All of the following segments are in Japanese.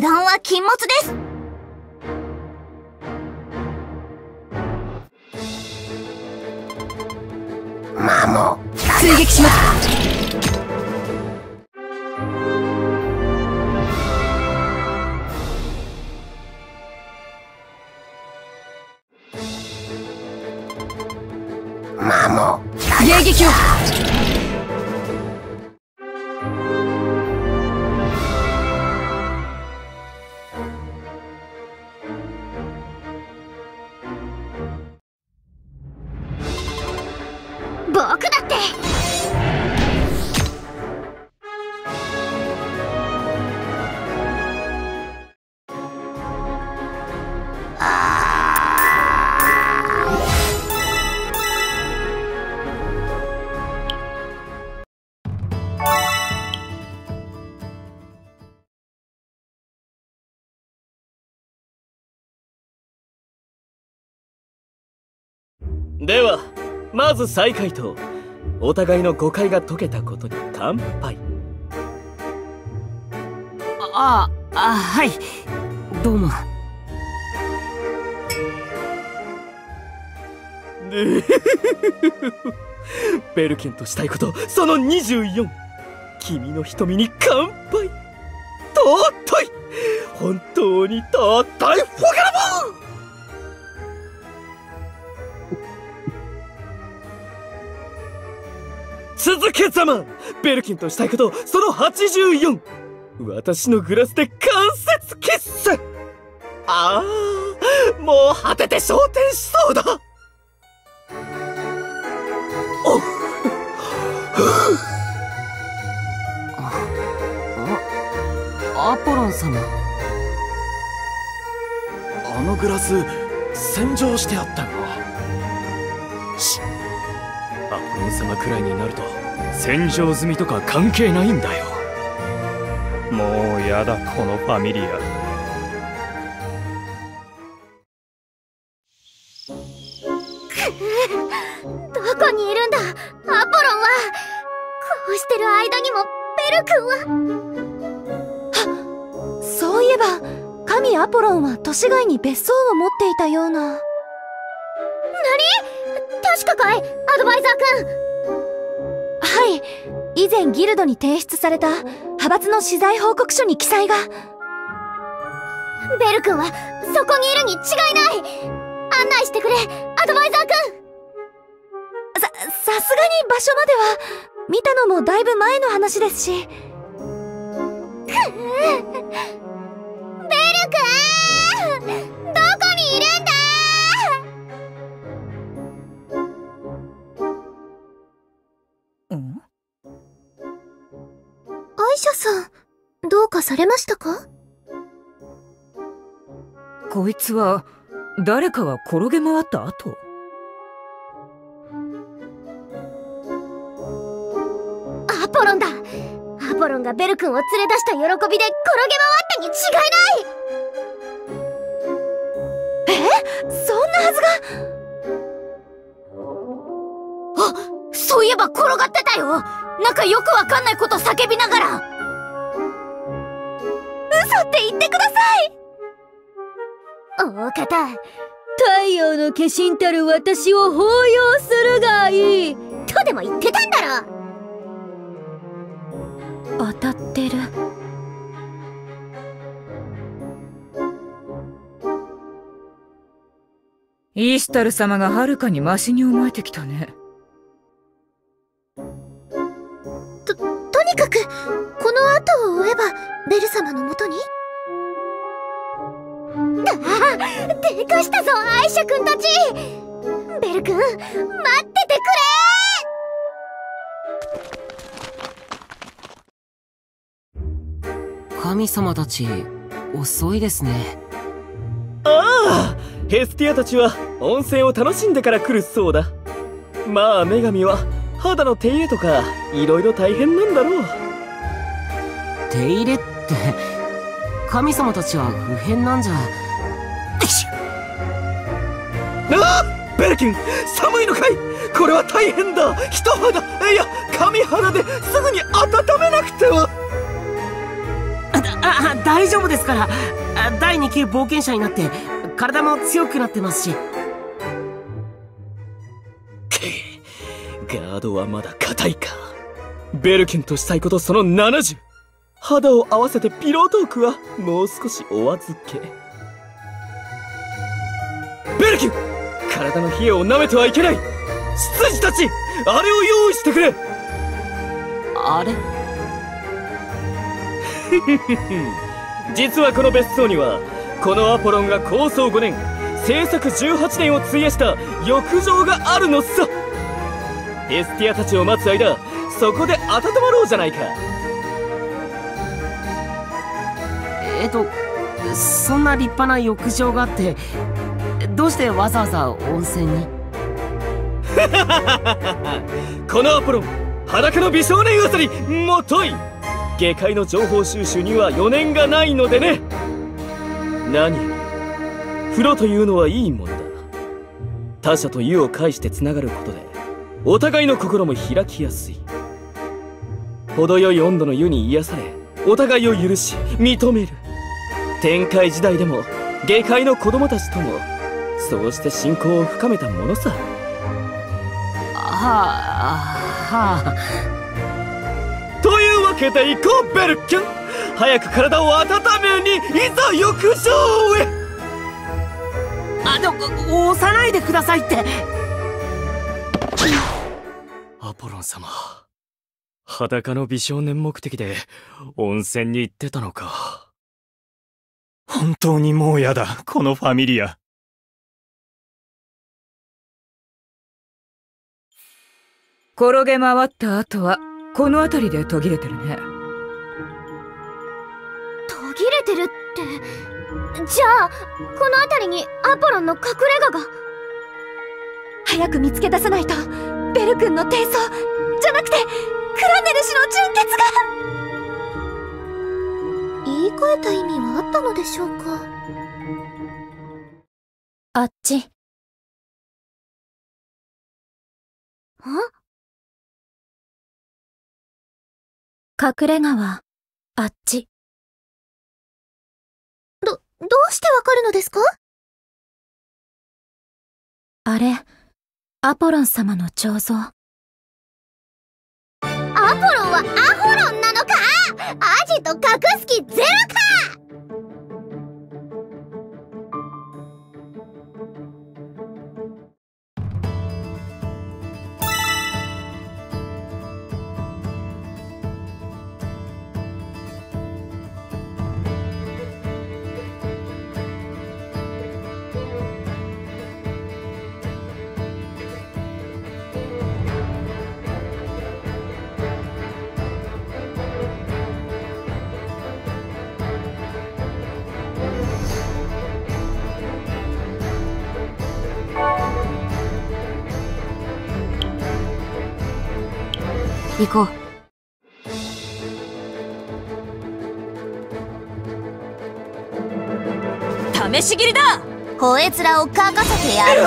油断は禁物です。マモ。追撃します。マモ。迎撃をではまず再開とお互いの誤解が解けたことに乾杯。ああはい。どうも。ベルケンとしたいことその24君の瞳に乾杯。尊い。本当に尊い。フォガ続けざまベルキンとしたいことその84私のグラスで間接キッス。ああもう果てて昇天しそうだ。おっ。アポロン様。あのグラス洗浄してあったよなしアポロン様くらいになると洗浄済みとか関係ないんだよ。もうやだこのファミリア。どこにいるんだ？アポロンは。こうしてる間にもベル君は。そういえば神アポロンは都市外に別荘を持っていたような。何？確かかい？アアドバイザー君。はい以前ギルドに提出された派閥の資材報告書に記載が。ベル君はそこにいるに違いない。案内してくれ。アドバイザー君。さ、さすがに場所までは見たのもだいぶ前の話ですし。かされましたか？こいつは誰かが転げ回った後。アポロンだ。アポロンがベル君を連れ出した喜びで転げ回ったに違いない。そんなはずが。あそういえば転がってたよ。なんかよくわかんないこと叫びながら嘘って言ってください！大方太陽の化身たる私を抱擁するがいい。とでも言ってたんだろ！当たってる。イースタル様がはるかにマシに思えてきたね様のもとに？ああでかしたぞアイシャ君たち。ベル君待っててくれ。神様たち遅いですね。ああヘスティアたちは温泉を楽しんでから来るそうだ。まあ女神は肌の手入れとかいろいろ大変なんだろう手入れって神様たちは不変なんじゃ。ああベルキン寒いのかい？これは大変だ。人肌いや神肌ですぐに温めなくては。あ大丈夫ですから。第2級冒険者になって体も強くなってますし。ガードはまだ硬いか。ベルキンとしたいことその70肌を合わせてピロートークはもう少しお預け。ベルキン体の冷えを舐めてはいけない！執事たちあれを用意してくれ！あれ？実はこの別荘にはこのアポロンが構想5年制作18年を費やした浴場があるのさ。エスティアたちを待つ間そこで温まろうじゃないかえっとそんな立派な浴場があってどうしてわざわざ温泉に？このアポロン裸の美少年あさりもとい。下界の情報収集には余念がないのでね。何？風呂というのはいいものだ。他者と湯を介してつながることでお互いの心も開きやすい。程よい温度の湯に癒されお互いを許し認める。天界時代でも下界の子供たちともそうして信仰を深めたものさ。はあはあ。というわけで行こうベルキャン。早く体を温めにいざ浴場へ。あでも押さないでくださいって。アポロン様裸の美少年目的で温泉に行ってたのか本当にもうやだ。このファミリア。転げ回った後はこの辺りで途切れてるね。途切れてるってじゃあこの辺りにアポロンの隠れ家が？早く見つけ出さないと。ベル君の低層じゃなくてクラネル氏の純血が言い換えた意味はあったのでしょうか？あっち。ん隠れ家はあっち。どうしてわかるのですか？あれアポロン様の彫像。アポロンはアホロンなのか？行こう。試し切りだ。こえつらを書かせてやる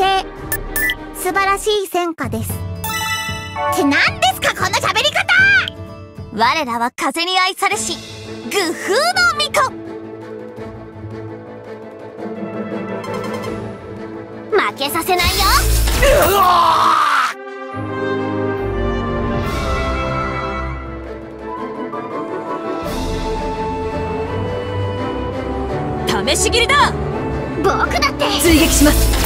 成素晴らしい戦果です。って何ですかこの喋り方。我らは風に愛されし愚風の巫女。負けさせないよ。試し切りだ。僕だって。追撃します